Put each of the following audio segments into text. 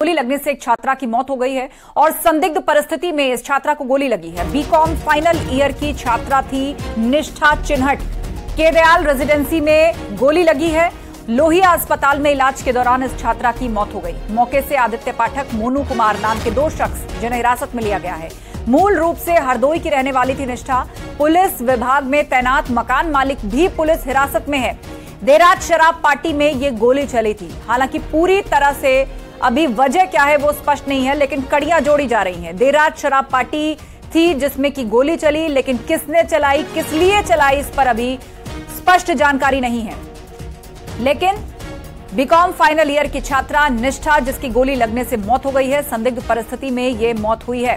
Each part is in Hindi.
गोली लगने से एक छात्रा की मौत हो गई है और संदिग्ध परिस्थिति में इस छात्रा को गोली लगी है। बीकॉम फाइनल ईयर की छात्रा थी निष्ठा चिन्हट। केदयाल रेजिडेंसी में गोली लगी है। लोहिया अस्पताल में इलाज के दौरान इस छात्रा की मौत हो गई। मौके से आदित्य पाठक मोनू कुमार नाम के दो शख्स जिन्हें हिरासत में लिया गया है। मूल रूप से हरदोई की रहने वाली थी निष्ठा। पुलिस विभाग में तैनात मकान मालिक भी पुलिस हिरासत में है। देर रात शराब पार्टी में ये गोली चली थी। हालाँकि पूरी तरह से अभी वजह क्या है वो स्पष्ट नहीं है, लेकिन कड़ियाँ जोड़ी जा रही हैं। देर रात शराब पार्टी थी जिसमें की गोली चली, लेकिन किसने चलाई, किस लिए चलाई, इस पर अभी स्पष्ट जानकारी नहीं है। लेकिन बीकॉम फाइनल ईयर की छात्रा निष्ठा, जिसकी गोली लगने से मौत हो गई है, संदिग्ध परिस्थिति में यह मौत हुई है।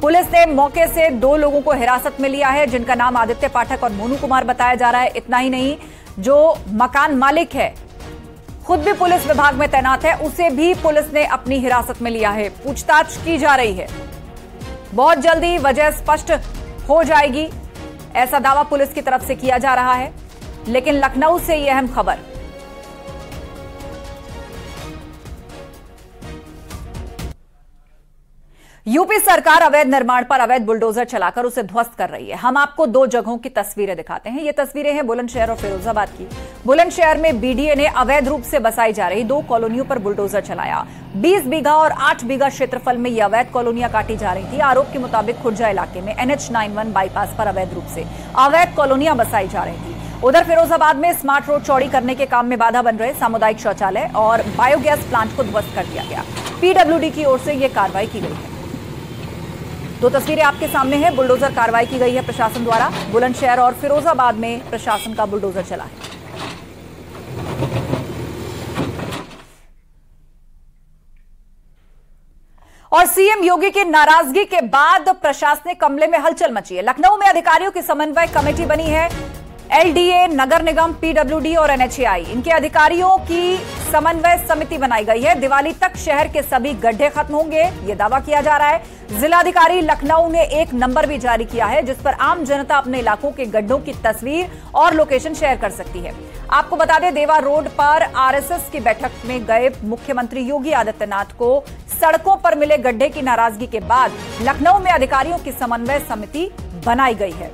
पुलिस ने मौके से दो लोगों को हिरासत में लिया है, जिनका नाम आदित्य पाठक और मोनू कुमार बताया जा रहा है। इतना ही नहीं, जो मकान मालिक है खुद भी पुलिस विभाग में तैनात है, उसे भी पुलिस ने अपनी हिरासत में लिया है। पूछताछ की जा रही है। बहुत जल्दी वजह स्पष्ट हो जाएगी। ऐसा दावा पुलिस की तरफ़ से किया जा रहा है, लेकिन लखनऊ से यह अहम खबर। यूपी सरकार अवैध निर्माण पर अवैध बुलडोजर चलाकर उसे ध्वस्त कर रही है। हम आपको दो जगहों की तस्वीरें दिखाते हैं। ये तस्वीरें हैं बुलंदशहर और फिरोजाबाद की। बुलंदशहर में बीडीए ने अवैध रूप से बसाई जा रही दो कॉलोनियों पर बुलडोजर चलाया। 20 बीघा और 8 बीघा क्षेत्रफल में ये अवैध कॉलोनियाँ काटी जा रही थी। आरोप के मुताबिक खुर्जा इलाके में एनएच नाइन बाईपास पर अवैध रूप से अवैध कॉलोनियाँ बसाई जा रही थी। उधर फिरोजाबाद में स्मार्ट रोड चौड़ी करने के काम में बाधा बन रहे सामुदायिक शौचालय और बायोगैस प्लांट को ध्वस्त कर दिया गया। पीडब्ल्यूडी की ओर से यह कार्रवाई की गई है। दो तस्वीरें आपके सामने हैं। बुलडोजर कार्रवाई की गई है प्रशासन द्वारा। बुलंदशहर और फिरोजाबाद में प्रशासन का बुलडोजर चला है। और सीएम योगी की नाराज़गी के बाद प्रशासनिक कमले में हलचल मची है। लखनऊ में अधिकारियों की समन्वय कमेटी बनी है। एलडीए, नगर निगम, पीडब्ल्यूडी और एनएचएआई। इनके अधिकारियों की समन्वय समिति बनाई गई है। दिवाली तक शहर के सभी गड्ढे खत्म होंगे, ये दावा किया जा रहा है। जिलाधिकारी लखनऊ ने एक नंबर भी जारी किया है, जिस पर आम जनता अपने इलाकों के गड्ढों की तस्वीर और लोकेशन शेयर कर सकती है। आपको बता दें, देवा रोड पर आरएसएस की बैठक में गए मुख्यमंत्री योगी आदित्यनाथ को सड़कों पर मिले गड्ढे की नाराज़गी के बाद लखनऊ में अधिकारियों की समन्वय समिति बनाई गई है।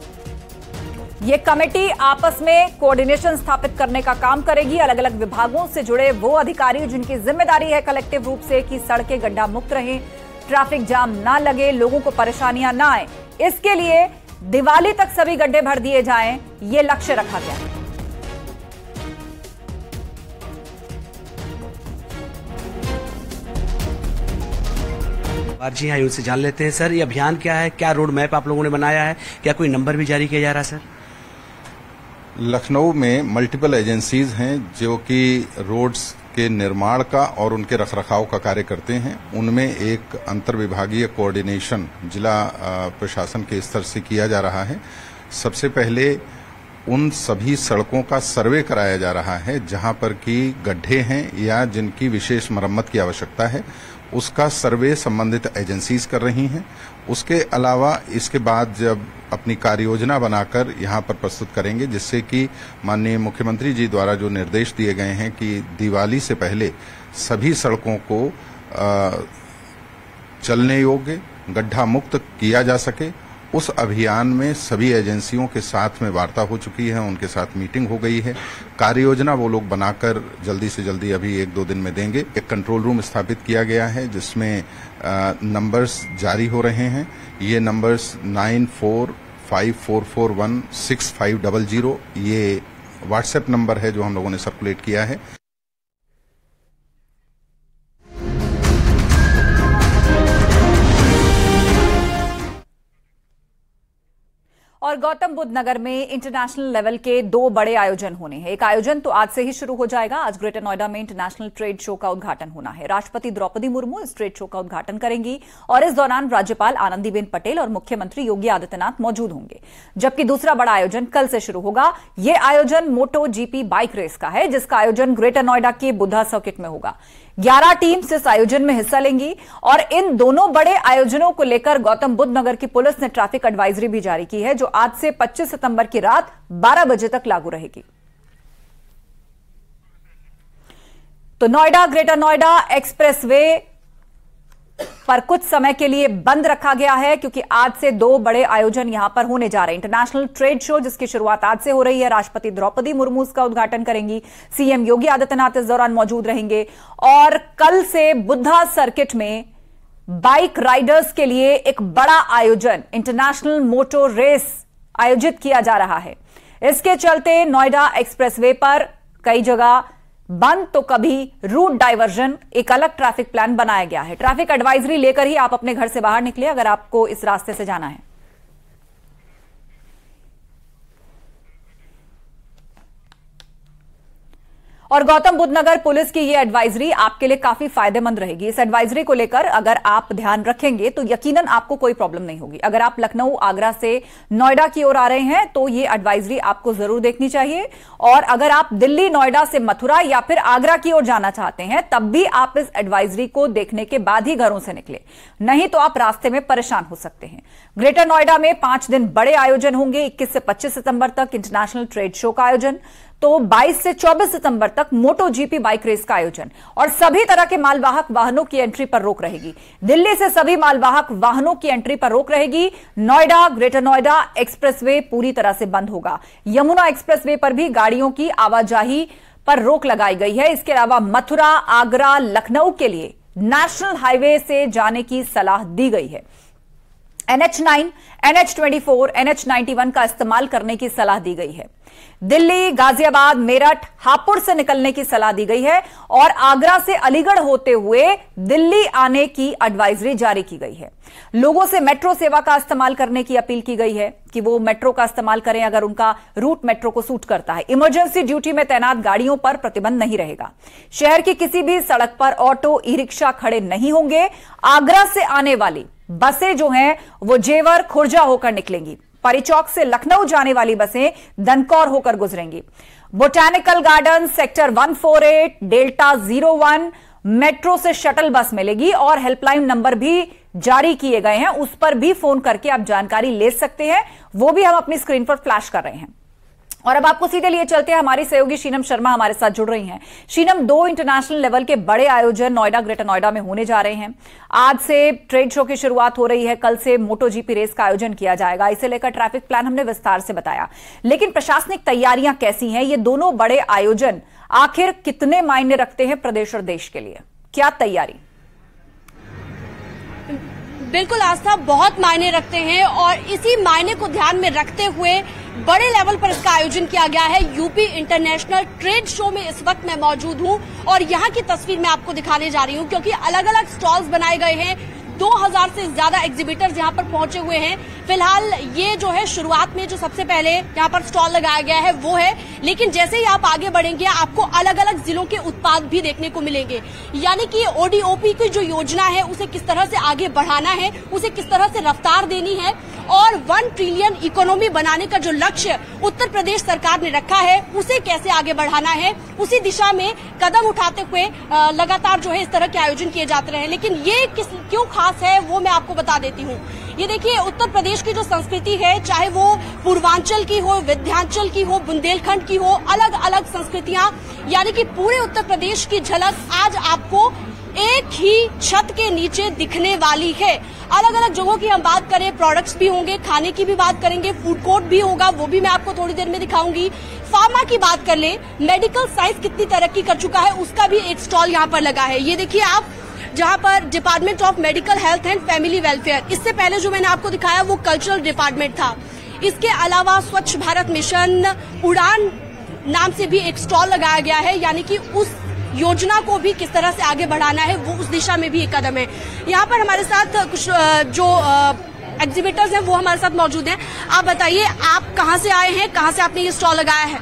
ये कमेटी आपस में कोऑर्डिनेशन स्थापित करने का काम करेगी। अलग अलग विभागों से जुड़े वो अधिकारी जिनकी ज़िम्मेदारी है कलेक्टिव रूप से कि सड़कें गड्ढा मुक्त रहें, ट्रैफ़िक जाम ना लगे, लोगों को परेशानियाँ ना आए। इसके लिए दिवाली तक सभी गड्ढे भर दिए जाएँ, ये लक्ष्य रखा गया। है जी आयोग से जान लेते हैं। सर, ये अभियान क्या है? क्या रोड मैप आप लोगों ने बनाया है? क्या कोई नंबर भी जारी किया जा रहा है, सर? लखनऊ में मल्टीपल एजेंसीज हैं जो कि रोड्स के निर्माण का और उनके रखरखाव का कार्य करते हैं। उनमें एक अंतर विभागीय कोऑर्डिनेशन जिला प्रशासन के स्तर से किया जा रहा है। सबसे पहले उन सभी सड़कों का सर्वे कराया जा रहा है, जहाँ पर कि गड्ढे हैं या जिनकी विशेष मरम्मत की आवश्यकता है। उसका सर्वे संबंधित एजेंसीज कर रही हैं। उसके अलावा इसके बाद जब अपनी कार्य योजना बनाकर यहाँ पर प्रस्तुत करेंगे जिससे कि माननीय मुख्यमंत्री जी द्वारा जो निर्देश दिए गए हैं कि दिवाली से पहले सभी सड़कों को आ, चलने योग्य गड्ढा मुक्त किया जा सके उस अभियान में सभी एजेंसियों के साथ में वार्ता हो चुकी है, उनके साथ मीटिंग हो गई है। कार्य योजना वो लोग बनाकर जल्दी से जल्दी अभी एक दो दिन में देंगे। एक कंट्रोल रूम स्थापित किया गया है, जिसमें नंबर्स जारी हो रहे हैं। ये numbers nine four five four four one six five double zero ये व्हाट्सएप नंबर है जो हम लोगों ने सर्कुलेट किया है। और गौतम बुद्ध नगर में इंटरनेशनल लेवल के दो बड़े आयोजन होने हैं। एक आयोजन तो आज से ही शुरू हो जाएगा। आज ग्रेटर नोएडा में इंटरनेशनल ट्रेड शो का उद्घाटन होना है। राष्ट्रपति द्रौपदी मुर्मू इस ट्रेड शो का उद्घाटन करेंगी और इस दौरान राज्यपाल आनंदीबेन पटेल और मुख्यमंत्री योगी आदित्यनाथ मौजूद होंगे। जबकि दूसरा बड़ा आयोजन कल से शुरू होगा। यह आयोजन मोटो जीपी बाइक रेस का है, जिसका आयोजन ग्रेटर नोएडा के बुद्धा सर्किट में होगा। 11 टीम्स इस आयोजन में हिस्सा लेंगी और इन दोनों बड़े आयोजनों को लेकर गौतम बुद्ध नगर की पुलिस ने ट्रैफ़िक एडवाइजरी भी जारी की है, जो आज से 25 सितंबर की रात 12 बजे तक लागू रहेगी। तो नोएडा, ग्रेटर नोएडा एक्सप्रेसवे पर कुछ समय के लिए बंद रखा गया है, क्योंकि आज से दो बड़े आयोजन यहाँ पर होने जा रहे हैं। इंटरनेशनल ट्रेड शो, जिसकी शुरुआत आज से हो रही है, राष्ट्रपति द्रौपदी मुर्मू इसका उद्घाटन करेंगी। सीएम योगी आदित्यनाथ इस दौरान मौजूद रहेंगे। और कल से बुद्धा सर्किट में बाइक राइडर्स के लिए एक बड़ा आयोजन, इंटरनेशनल मोटो रेस आयोजित किया जा रहा है। इसके चलते नोएडा एक्सप्रेसवे पर कई जगह बंद तो कभी रूट डायवर्जन एक अलग ट्रैफ़िक प्लान बनाया गया है। ट्रैफ़िक एडवाइजरी लेकर ही आप अपने घर से बाहर निकले अगर आपको इस रास्ते से जाना है। और गौतम बुद्ध नगर पुलिस की ये एडवाइजरी आपके लिए काफ़ी फ़ायदेमंद रहेगी। इस एडवाइजरी को लेकर अगर आप ध्यान रखेंगे तो यकीनन आपको कोई प्रॉब्लम नहीं होगी। अगर आप लखनऊ, आगरा से नोएडा की ओर आ रहे हैं तो ये एडवाइजरी आपको ज़रूर देखनी चाहिए। और अगर आप दिल्ली, नोएडा से मथुरा या फिर आगरा की ओर जाना चाहते हैं, तब भी आप इस एडवाइजरी को देखने के बाद ही घरों से निकले। नहीं तो आप रास्ते में परेशान हो सकते हैं। ग्रेटर नोएडा में पाँच दिन बड़े आयोजन होंगे, इक्कीस से पच्चीस सितंबर तक इंटरनेशनल ट्रेड शो का आयोजन। तो 22 से 24 सितंबर तक मोटो जीपी बाइक रेस का आयोजन और सभी तरह के मालवाहक वाहनों की एंट्री पर रोक रहेगी। दिल्ली से सभी मालवाहक वाहनों की एंट्री पर रोक रहेगी। नोएडा, ग्रेटर नोएडा एक्सप्रेसवे पूरी तरह से बंद होगा। यमुना एक्सप्रेसवे पर भी गाड़ियों की आवाजाही पर रोक लगाई गई है। इसके अलावा मथुरा, आगरा, लखनऊ के लिए नेशनल हाईवे से जाने की सलाह दी गई है। NH nine NH twenty four NH ninety one का इस्तेमाल करने की सलाह दी गई है। दिल्ली, गाजियाबाद, मेरठ, हापुड़ से निकलने की सलाह दी गई है और आगरा से अलीगढ़ होते हुए दिल्ली आने की एडवाइजरी जारी की गई है। लोगों से मेट्रो सेवा का इस्तेमाल करने की अपील की गई है कि वो मेट्रो का इस्तेमाल करें अगर उनका रूट मेट्रो को सूट करता है। इमरजेंसी ड्यूटी में तैनात गाड़ियों पर प्रतिबंध नहीं रहेगा। शहर की किसी भी सड़क पर ऑटो ई रिक्शा खड़े नहीं होंगे। आगरा से आने वाली बसें जो हैं, वो जेवर, खुर्जा होकर निकलेंगी। परिचौक से लखनऊ जाने वाली बसें दनकौर होकर गुजरेंगी। Botanical garden sector 148 delta 01 metro से शटल बस मिलेगी और हेल्पलाइन नंबर भी जारी किए गए हैं। उस पर भी फ़ोन करके आप जानकारी ले सकते हैं। वो भी हम अपनी स्क्रीन पर फ्लैश कर रहे हैं। और अब आपको सीधे लिए चलते हैं हमारी सहयोगी शीनम शर्मा हमारे साथ जुड़ रही हैं। शीनम, दो इंटरनेशनल लेवल के बड़े आयोजन नोएडा, ग्रेटर नोएडा में होने जा रहे हैं। आज से ट्रेड शो की शुरुआत हो रही है। कल से मोटो जीपी रेस का आयोजन किया जाएगा। इसे लेकर ट्रैफ़िक प्लान हमने विस्तार से बताया। लेकिन प्रशासनिक तैयारियाँ कैसी हैं? ये दोनों बड़े आयोजन आखिर कितने मायने रखते हैं प्रदेश और देश के लिए? क्या तैयारी? बिल्कुल, आस्था बहुत मायने रखते हैं और इसी मायने को ध्यान में रखते हुए बड़े लेवल पर इसका आयोजन किया गया है। यूपी इंटरनेशनल ट्रेड शो में इस वक्त मैं मौजूद हूँ और यहाँ की तस्वीर मैं आपको दिखाने जा रही हूँ, क्योंकि अलग अलग स्टॉल्स बनाए गए हैं। 2000 से ज़्यादा एग्जीबिटर्स यहाँ पर पहुँचे हुए हैं। फ़िलहाल ये जो है शुरुआत में जो सबसे पहले यहाँ पर स्टॉल लगाया गया है, वो है। लेकिन जैसे ही आप आगे बढ़ेंगे, आपको अलग अलग जिलों के उत्पाद भी देखने को मिलेंगे। यानी कि ओडीओपी की जो योजना है, उसे किस तरह से आगे बढ़ाना है, उसे किस तरह से रफ्तार देनी है, और वन ट्रिलियन इकोनॉमी बनाने का जो लक्ष्य उत्तर प्रदेश सरकार ने रखा है, उसे कैसे आगे बढ़ाना है, उसी दिशा में कदम उठाते हुए लगातार जो है इस तरह के आयोजन किए जाते रहे लेकिन ये किस, क्यों खास है, वो मैं आपको बता देती हूँ। ये देखिए, उत्तर प्रदेश की जो संस्कृति है, चाहे वो पूर्वांचल की हो, विध्यांचल की हो, बुंदेलखंड की हो अलग अलग संस्कृतियाँ, यानी कि पूरे उत्तर प्रदेश की झलक आज आपको एक ही छत के नीचे दिखने वाली है। अलग अलग जगहों की हम बात करें प्रोडक्ट्स भी होंगे, खाने की भी बात करेंगे फ़ूड कोर्ट भी होगा, वो भी मैं आपको थोड़ी देर में दिखाऊँगी। फार्मा की बात कर ले मेडिकल साइंस कितनी तरक्की कर चुका है, उसका भी एक स्टॉल यहाँ पर लगा है। ये देखिए आप जहाँ पर department of medical health and family welfare इससे पहले जो मैंने आपको दिखाया वो कल्चरल डिपार्टमेंट था। इसके अलावा स्वच्छ भारत मिशन, उड़ान नाम से भी एक स्टॉल लगाया गया है, यानी कि उस योजना को भी किस तरह से आगे बढ़ाना है, वो उस दिशा में भी एक कदम है। यहाँ पर हमारे साथ कुछ जो एग्जीबिटर्स हैं, वो हमारे साथ मौजूद हैं। आप बताइए, आप कहाँ से आए हैं, कहाँ से आपने ये स्टॉल लगाया है?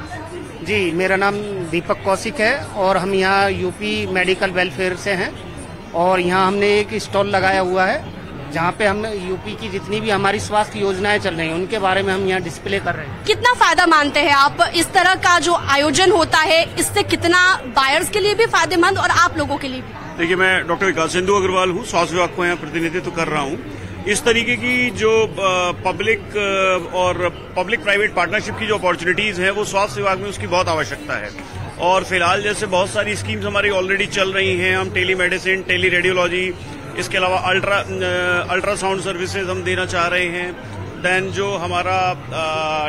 जी, मेरा नाम दीपक कौशिक है और हम यहाँ यूपी मेडिकल वेलफेयर से हैं। और यहाँ हमने एक स्टॉल लगाया हुआ है जहाँ पे हम यूपी की जितनी भी हमारी स्वास्थ्य योजनाएँ चल रही हैं उनके बारे में हम यहाँ डिस्प्ले कर रहे हैं। कितना फ़ायदा मानते हैं आप? इस तरह का जो आयोजन होता है इससे कितना बायर्स के लिए भी फ़ायदेमंद और आप लोगों के लिए भी? देखिए मैं डॉक्टर विकास सिंधु अग्रवाल हूँ स्वास्थ्य विभाग को यहाँ प्रतिनिधित्व कर रहा हूँ। इस तरीके की जो पब्लिक और पब्लिक प्राइवेट पार्टनरशिप की जो अपॉर्चुनिटीज़ हैं, वो स्वास्थ्य विभाग में उसकी बहुत आवश्यकता है। और फ़िलहाल जैसे बहुत सारी स्कीम्स हमारी ऑलरेडी चल रही हैं, हम टेली मेडिसिन टेली रेडियोलॉजी इसके अलावा अल्ट्रा अल्ट्रासाउंड सर्विसेज़ हम देना चाह रहे हैं। देन जो हमारा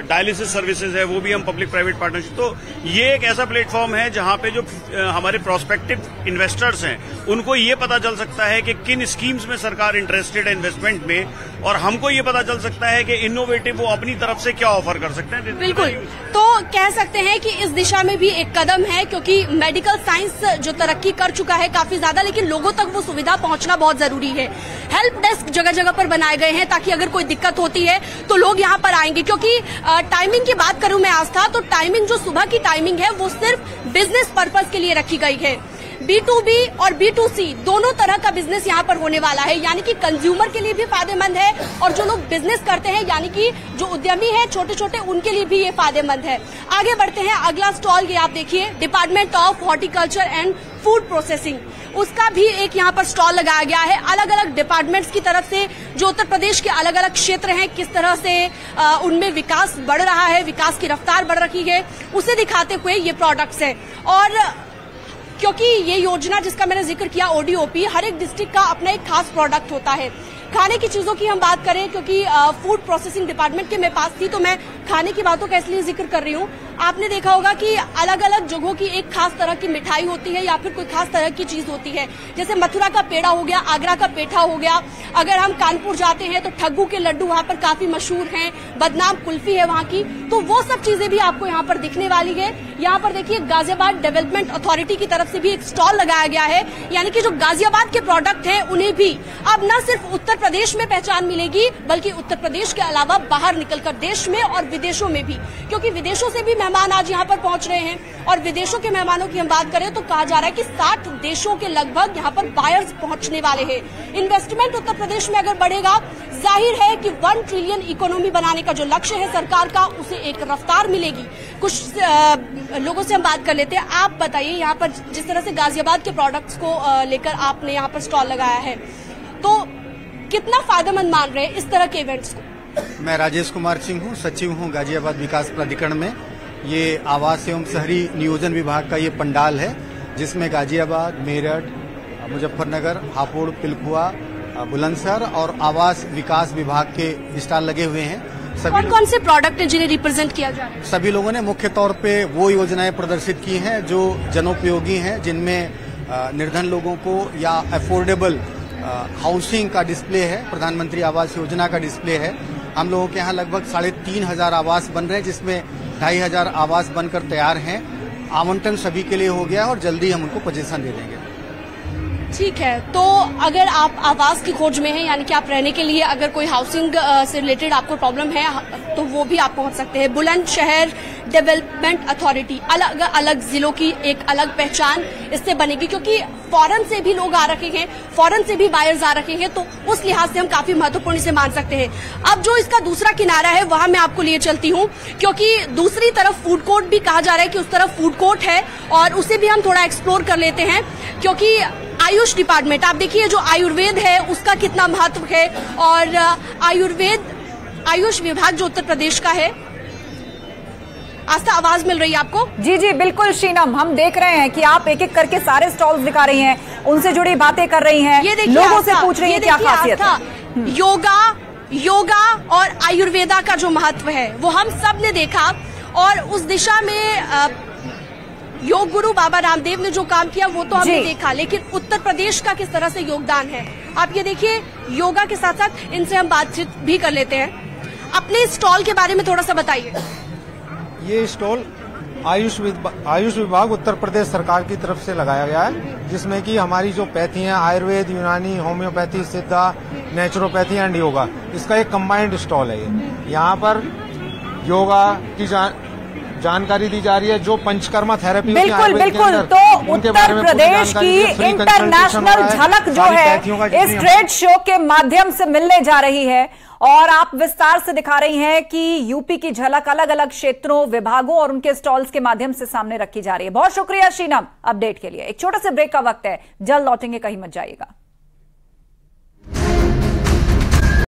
डायलिसिस सर्विसेज़ है वो भी हम पब्लिक प्राइवेट पार्टनरशिप तो ये एक ऐसा प्लेटफॉर्म है जहाँ पे जो हमारे प्रोस्पेक्टिव इन्वेस्टर्स हैं उनको ये पता चल सकता है कि किन स्कीम्स में सरकार इंटरेस्टेड है इन्वेस्टमेंट में और हमको ये पता चल सकता है कि इनोवेटिव वो अपनी तरफ़ से क्या ऑफ़र कर सकते हैं। बिल्कुल। तो कह सकते हैं कि इस दिशा में भी एक कदम है क्योंकि मेडिकल साइंस जो तरक्की कर चुका है काफ़ी ज़्यादा लेकिन लोगों तक वो सुविधा पहुँचना बहुत ज़रूरी है। हेल्प डेस्क जगह जगह पर बनाए गए हैं ताकि अगर कोई दिक्कत होती है तो लोग यहाँ पर आएँगे। क्योंकि टाइमिंग की बात करूँ मैं आस्था तो टाइमिंग जो सुबह की टाइमिंग है, वो सिर्फ़ बिज़नेस पर्पज के लिए रखी गई है। बी टू बी और बी टू सी दोनों तरह का बिज़नेस यहाँ पर होने वाला है। यानी कि कंज्यूमर के लिए भी फ़ायदेमंद है और जो लोग बिज़नेस करते हैं, यानी कि जो उद्यमी है छोटे छोटे उनके लिए भी ये फ़ायदेमंद है। आगे बढ़ते हैं। अगला स्टॉल ये आप देखिए। Department of horticulture and food processing उसका भी एक यहाँ पर स्टॉल लगाया गया है। अलग अलग डिपार्टमेंट्स की तरफ़ से जो उत्तर प्रदेश के अलग अलग क्षेत्र हैं, किस तरह से उनमें विकास बढ़ रहा है, विकास की रफ्तार बढ़ रही है, उसे दिखाते हुए ये प्रोडक्ट्स हैं। और क्योंकि ये योजना जिसका मैंने ज़िक्र किया ओडीओपी हर एक डिस्ट्रिक्ट का अपना एक खास प्रोडक्ट होता है। खाने की चीज़ों की हम बात करें, क्योंकि फ़ूड प्रोसेसिंग डिपार्टमेंट के मैं पास थी तो मैं खाने की बातों का इसलिए ज़िक्र कर रही हूँ। आपने देखा होगा कि अलग अलग जगहों की एक खास तरह की मिठाई होती है या फिर कोई खास तरह की चीज़ होती है। जैसे मथुरा का पेड़ा हो गया, आगरा का पेठा हो गया। अगर हम कानपुर जाते हैं तो ठग्गू के लड्डू वहाँ पर काफ़ी मशहूर हैं, बदनाम कुल्फी है वहाँ की। तो वो सब चीज़ें भी आपको यहाँ पर दिखने वाली है। यहाँ पर देखिए, गाजियाबाद डेवलपमेंट अथॉरिटी की तरफ़ से भी एक स्टॉल लगाया गया है। यानी कि जो गाजियाबाद के प्रोडक्ट हैं, उन्हें भी अब न सिर्फ़ उत्तर प्रदेश में पहचान मिलेगी, बल्कि उत्तर प्रदेश के अलावा बाहर निकलकर देश में और विदेशों में भी, क्योंकि विदेशों से भी मेहमान आज यहाँ पर पहुँच रहे हैं। और विदेशों के मेहमानों की हम बात करें तो कहा जा रहा है कि 60 देशों के लगभग यहाँ पर बायर्स पहुँचने वाले हैं। इन्वेस्टमेंट उत्तर प्रदेश में अगर बढ़ेगा, ज़ाहिर है कि वन ट्रिलियन इकोनॉमी बनाने का जो लक्ष्य है सरकार का, उसे एक रफ्तार मिलेगी। कुछ लोगों से हम बात कर लेते हैं। आप बताइए यहाँ पर जिस तरह से गाजियाबाद के प्रोडक्ट्स को लेकर आपने यहाँ पर स्टॉल लगाया है। तो कितना फ़ायदेमंद मान रहे हैं इस तरह के इवेंट्स को? मैं राजेश कुमार सिंह हूँ सचिव हूँ गाजियाबाद विकास प्राधिकरण में। ये आवास एवं शहरी नियोजन विभाग का ये पंडाल है जिसमें गाजियाबाद मेरठ मुजफ्फरनगर हापुड़ पिलखुआ बुलंदसर और आवास विकास विभाग के स्टॉल लगे हुए हैं। सभी कौन कौन से प्रोडक्ट हैं जिन्हें रिप्रेजेंट किया जा रहा है? सभी लोगों ने मुख्य तौर पे वो योजनाएँ प्रदर्शित की हैं जो जनोपयोगी हैं जिनमें निर्धन लोगों को या अफोर्डेबल हाउसिंग का डिस्प्ले है प्रधानमंत्री आवास योजना का डिस्प्ले है। हम लोगों के यहाँ लगभग साढ़े तीन हज़ार आवास बन रहे हैं, जिसमें ढाई हज़ार आवास बनकर तैयार हैं। आवंटन सभी के लिए हो गया है और जल्दी हम उनको पोजेशन दे देंगे। ठीक है तो अगर आप आवास की खोज में हैं, यानी कि आप रहने के लिए अगर कोई हाउसिंग से रिलेटेड आपको प्रॉब्लम है तो वो भी आप पहुँच सकते हैं। बुलंदशहर डेवलपमेंट अथॉरिटी अलग अलग जिलों की एक अलग पहचान इससे बनेगी, क्योंकि फॉरेन से भी लोग आ रखे हैं फॉरेन से भी बायर्स आ रखे हैं तो उस लिहाज से हम काफ़ी महत्वपूर्ण इसे मान सकते हैं। अब जो इसका दूसरा किनारा है, वहाँ मैं आपको लिए चलती हूँ, क्योंकि दूसरी तरफ़ फ़ूड कोर्ट भी कहा जा रहा है कि उस तरफ़ फ़ूड कोर्ट है, और उसे भी हम थोड़ा एक्सप्लोर कर लेते हैं, क्योंकि आयुष डिपार्टमेंट आप देखिए जो आयुर्वेद है, उसका कितना महत्व है, और, आयुर्वेद, आयुष विभाग जो उत्तर प्रदेश का है आस्था आवाज़ मिल रही है आपको? जी जी बिल्कुल शीनम हम देख रहे हैं कि आप एक एक करके सारे स्टॉल्स दिखा रही हैं उनसे जुड़ी बातें कर रही हैं। ये देखिए लोगों से पूछ रही हैं क्या खासियत है। योगा योगा और आयुर्वेदा का जो महत्व है वो हम सबने देखा। और उस दिशा में योग गुरु बाबा रामदेव ने जो काम किया वो तो हमने देखा। लेकिन उत्तर प्रदेश का किस तरह से योगदान है? आप ये देखिए योगा के साथ साथ इनसे हम बातचीत भी कर लेते हैं। अपने स्टॉल के बारे में थोड़ा सा बताइए। ये स्टॉल आयुष आयुष विभाग उत्तर प्रदेश सरकार की तरफ़ से लगाया गया है, जिसमें कि हमारी जो पैथी हैं, आयुर्वेद, यूनानी, होम्योपैथी, सिद्धा, नेचुरोपैथी एंड योगा, इसका एक कंबाइंड स्टॉल है ये। यहाँ पर योगा की जानकारी दी जा रही है जो पंचकर्मा थेरेपी बिल्कुल बिल्कुल। तो उत्तर प्रदेश की इंटरनेशनल झलक जो है इस ट्रेड शो के माध्यम से मिलने जा रही है। और आप विस्तार से दिखा रही हैं कि यूपी की झलक अलग अलग क्षेत्रों विभागों और उनके स्टॉल्स के माध्यम से सामने रखी जा रही है। बहुत शुक्रिया शीनम अपडेट के लिए। एक छोटे से ब्रेक का वक्त है। जल्द लौटेंगे कहीं मत जाइएगा।